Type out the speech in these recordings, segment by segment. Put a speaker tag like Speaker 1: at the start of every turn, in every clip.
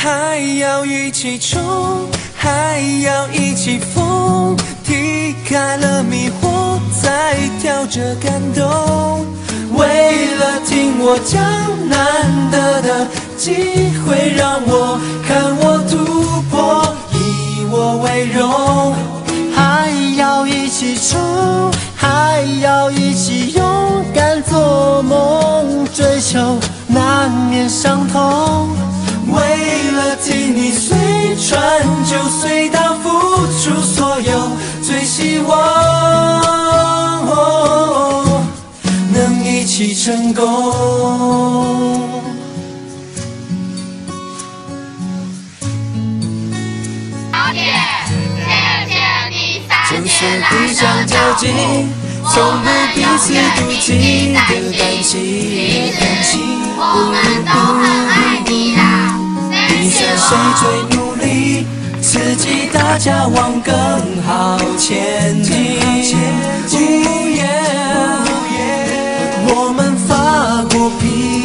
Speaker 1: 还要一起冲，还要一起疯，踢开了迷惑，再跳着感动。为了听我讲，难得的机会，让我看我突破，以我为荣。
Speaker 2: 还要一起冲，还要一起勇敢做梦，追求难免伤痛。
Speaker 1: 为了替你随传就随到，付出所有，最希望、哦能一起成功。是互相交集，，从不彼此妒忌的感情，感情。
Speaker 3: 我们都很爱你啦。
Speaker 1: 比赛谁最努力，刺激大家往更好前进。哦耶我们发过脾气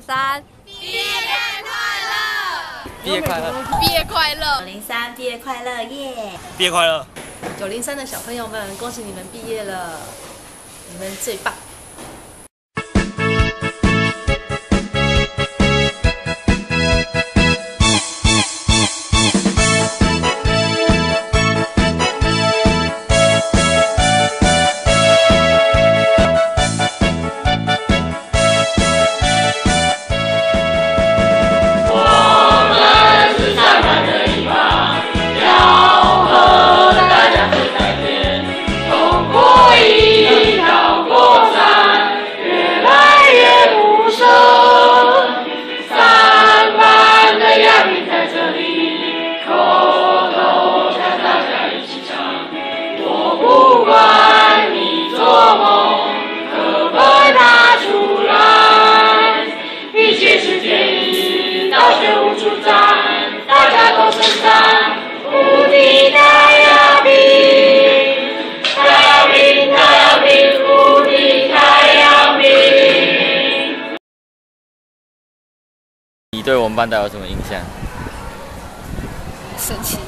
Speaker 4: 三，
Speaker 3: 毕业快乐！
Speaker 5: 毕业快乐，
Speaker 3: 毕业快乐！
Speaker 6: 九零三毕业快乐耶！
Speaker 5: 毕业快乐！
Speaker 7: 九零三的小朋友们，恭喜你们毕业了，你们最棒！
Speaker 8: 你对我们班带有什么印象？
Speaker 9: 神奇。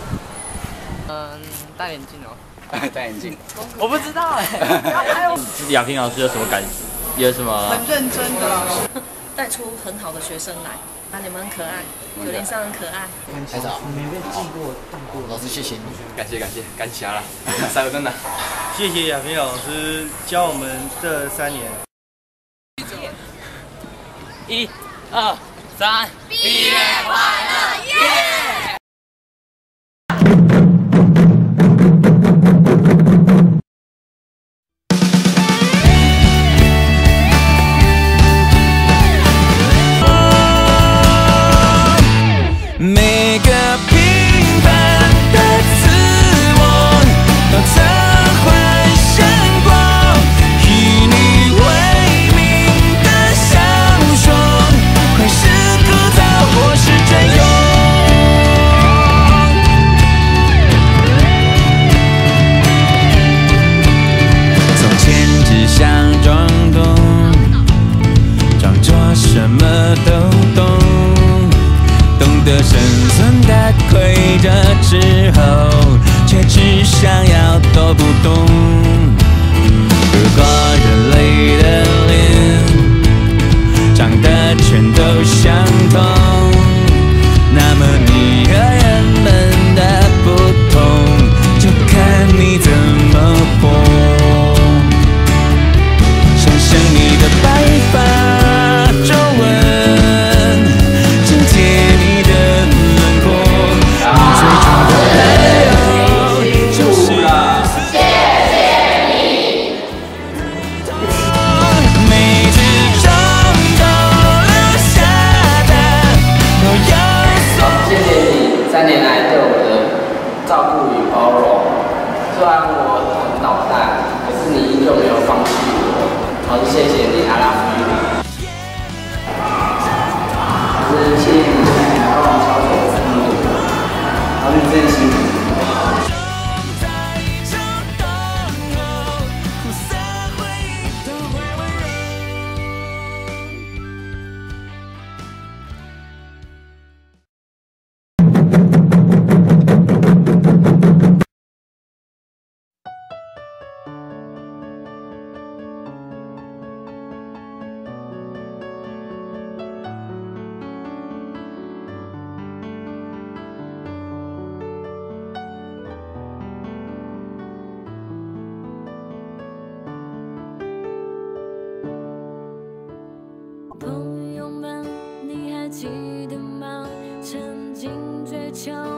Speaker 3: 嗯戴眼镜哦。
Speaker 8: 戴眼镜。
Speaker 3: 我不知道 哎
Speaker 8: 亚萍老师有什么感有什么？
Speaker 7: 很认真的带出很好的学生来。啊你们很可爱有点像很可爱。
Speaker 8: 老师谢谢你。感谢感谢感谢啊三个真的
Speaker 10: 谢谢亚萍老师教我们这三年？
Speaker 3: 一二。三
Speaker 11: 毕业快乐耶
Speaker 12: 什么都懂，懂得生存的规则之后，却只想要躲不动。如果人类的。
Speaker 1: show.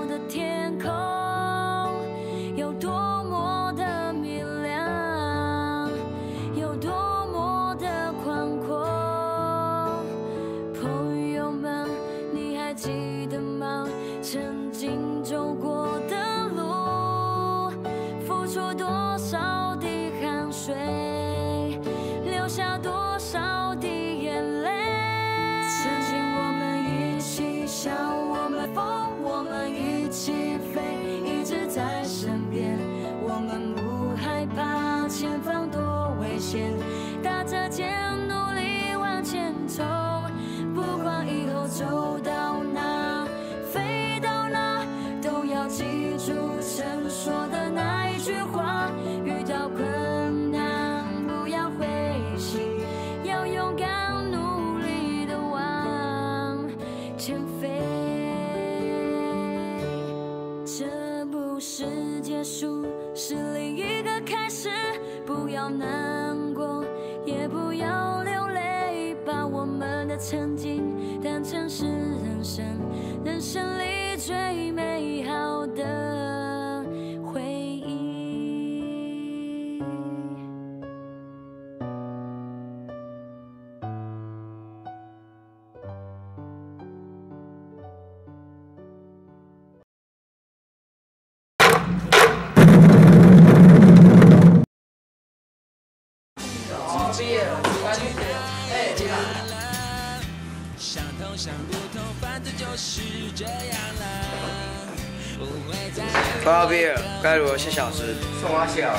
Speaker 1: 高比尔该如何谢小老
Speaker 13: 送花谢了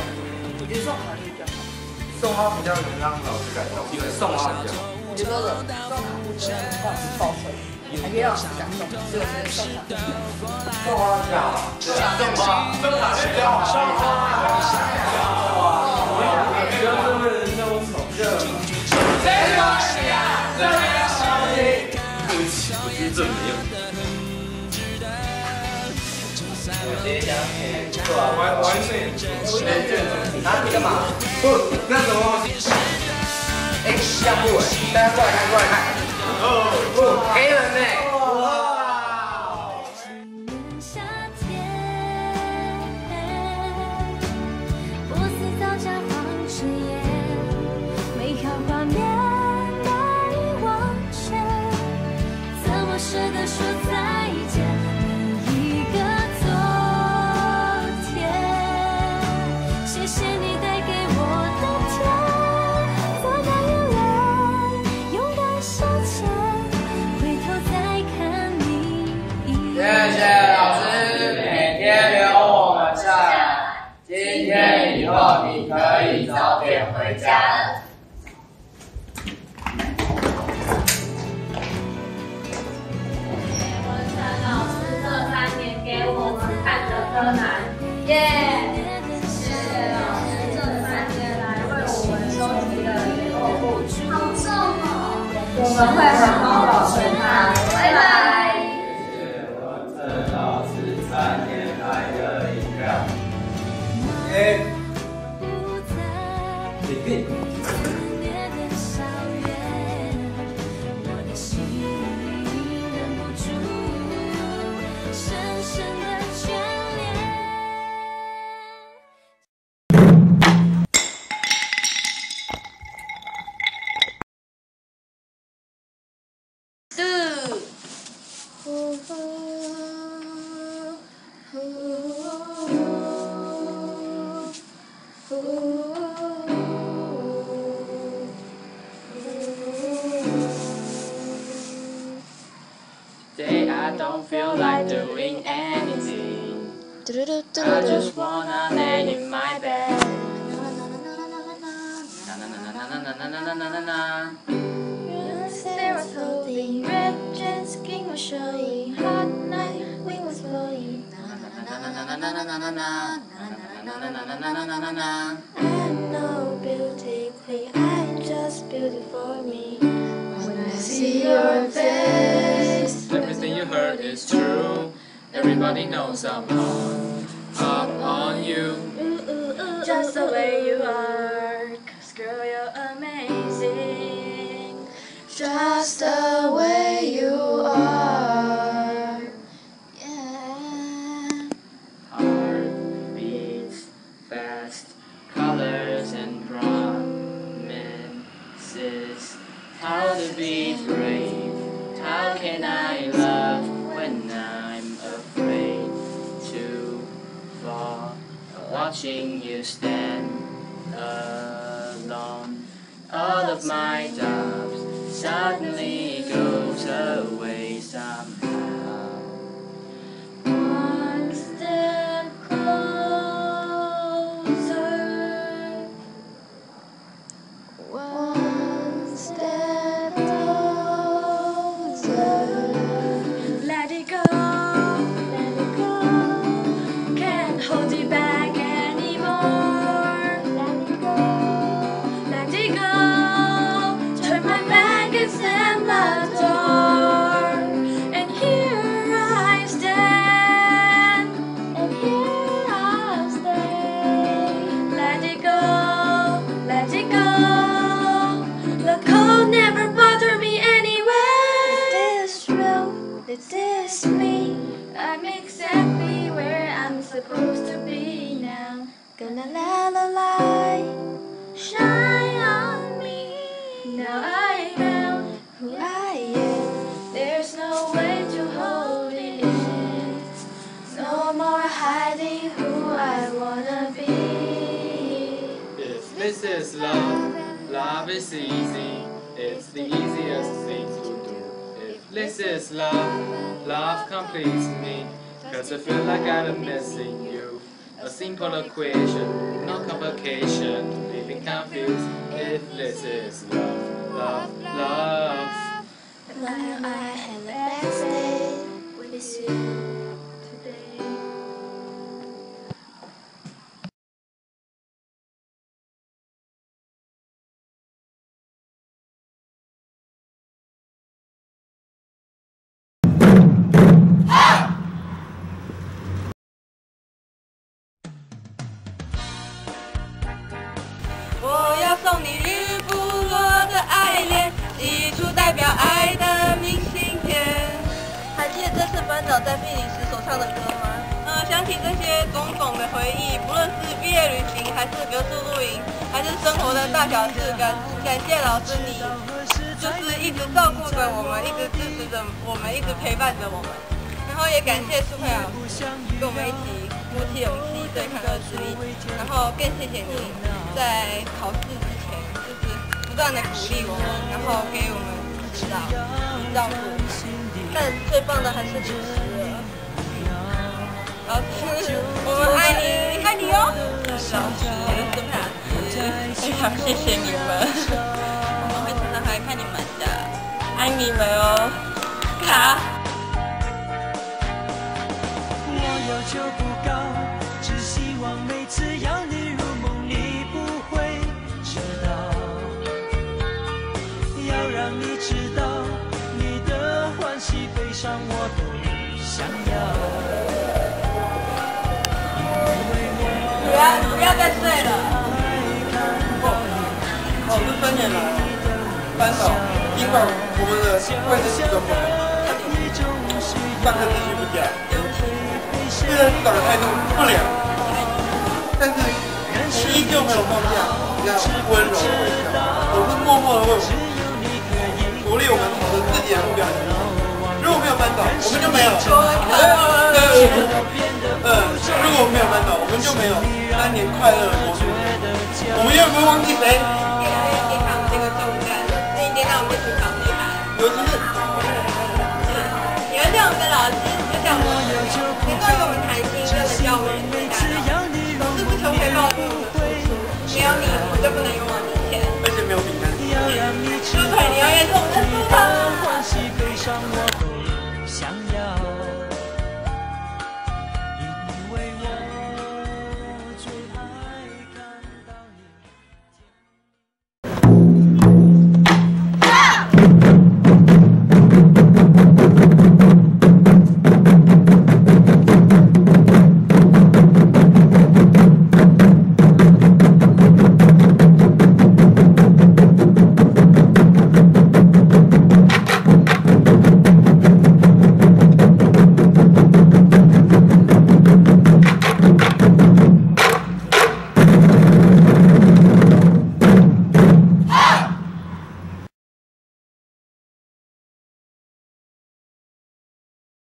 Speaker 7: 我觉得送
Speaker 13: 花比较能让老师感动因为送花比较好
Speaker 7: 我觉得送花比较好
Speaker 14: 我觉得送花比较好送花比较好送
Speaker 1: 花比较送花送花比较好送花送花比较好送花比较好不起我今天这里没有我接下。来，对吧？玩玩摄影，拿你干嘛？不，那什么？哎，这样不稳，大家过来看，过来看。哦，不，黑人呢？谢谢老师
Speaker 3: 每天
Speaker 15: 留我们下来今天以后你可以早点回家了谢谢文轩老师这三年给我们看的柯南耶！谢谢老师这三年来为我们收集的联络物好重哦我们会好好保存它。
Speaker 16: 回来 TV. I
Speaker 17: don't feel like doing anything. I just wanna lay in my bed.
Speaker 18: Holding red was showing hot night. I'm no beauty queen, I just beauty for me. When I see your face.
Speaker 17: Heard is true. Everybody knows I'm on, suddenly goes away somehow.
Speaker 18: Is
Speaker 17: love, love is easy. It's the easiest thing to do. If this is love, love completes me. Cause I feel like I'm missing you. A simple equation, no complication. Leaving confused. If this is love, love, love.
Speaker 18: Love I had the best day with you
Speaker 7: 在毕业时所唱的歌吗？呃，想起这些种种的回忆，不论是毕业旅行，还是格宿露营，还是生活的大小事，感感谢老师你，就是一直照顾着我们，一直支持着我们，一直陪伴着我们。然后也感谢苏慧老师跟我们一起鼓起勇气对抗恶势力，然后更谢谢你在考试之前就是不断的鼓励我们，然后给我们指导、照顾。但最棒的还是老师了，老师，我们。爱你，爱你哦！老师，苏佩老师，非常谢谢你们，我们。会常常来看你们。的，爱你们。哦，卡。
Speaker 2: 知道。喜悲伤我都想要。
Speaker 7: 不要不要再睡了。
Speaker 19: 哦，这三年来，班长，尽管我们的外事习惯不好，上课秩序不佳，虽然组长的态度不良，但是你依旧没有放下这样温柔的微笑，总是默默的为我们鼓励我们朝着自己的目标前进。没有班长，我们就没有。呃，如果我们没有班长，我们就没有三年快乐的国度。我们永远不会忘记谁。
Speaker 7: 这个重担，那一天让我们一起考试牌。
Speaker 19: 尤其是
Speaker 7: 你们像我们的老师，就像我们，能够与我